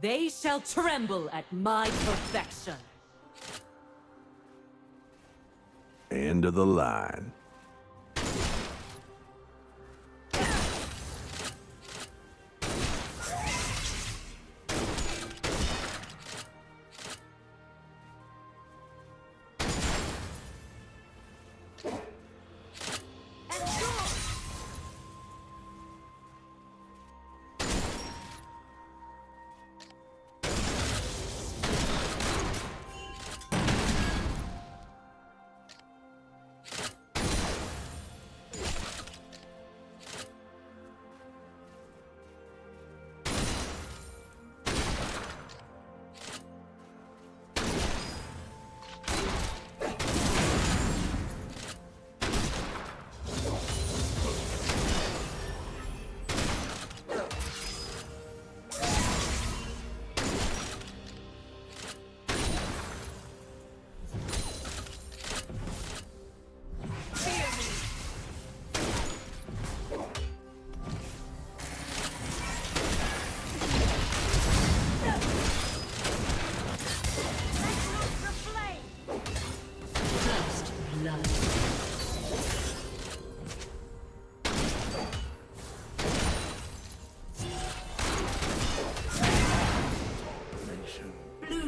They shall tremble at my perfection. End of the line.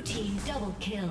Team double kill.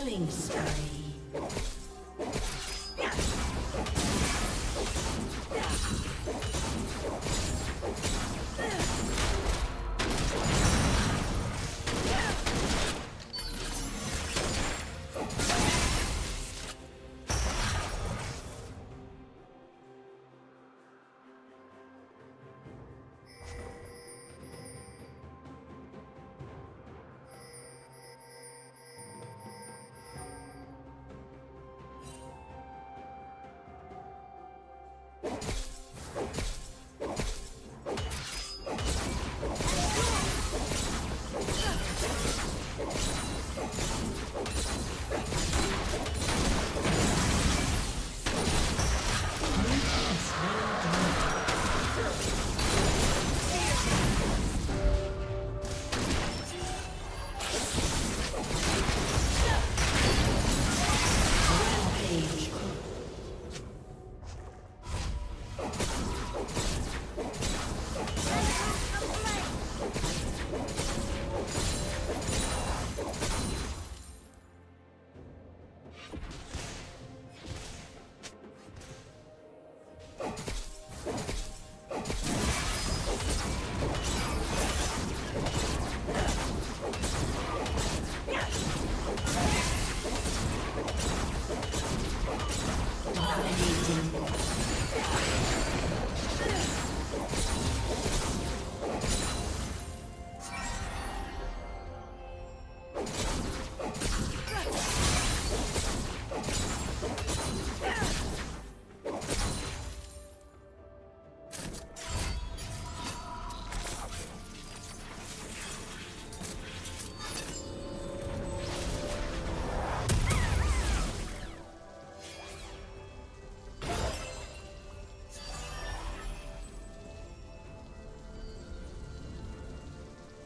Killing spree.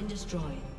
Been destroyed.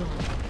Tchau.